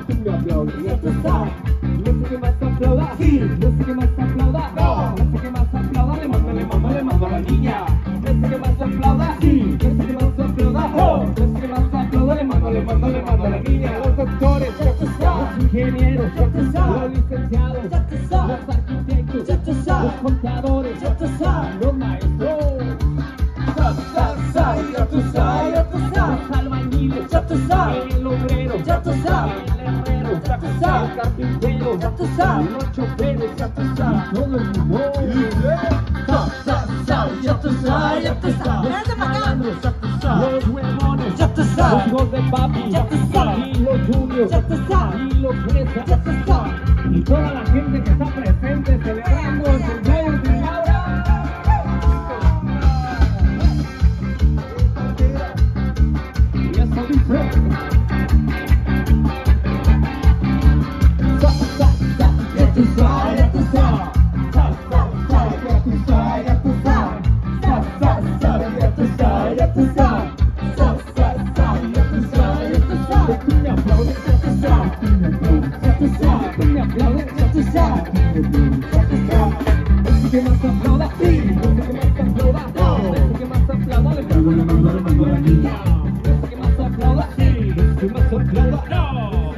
que tú me sabes. No sé qué más aplauda. Sí. No sé qué más aplauda. No. No sé qué más aplauda. Le mando, le mando, le mando a la niña. No sé qué más aplauda. Sí. No sé qué más aplauda. No. No sé qué más aplauda. Le mando, le mando, le mando a la niña. Los doctores. Los ingenieros. Los licenciados. Los arquitectos. Los contadores. Los maestros. Ya tú sabes. Ya tú sabes. Los albañiles. Ya tú sabes. El obrero. Ya tú sabes. Sabes. Carpintero. Y toda la gente que está presente celebrando el. Aplauda, sí, más aplauda, no.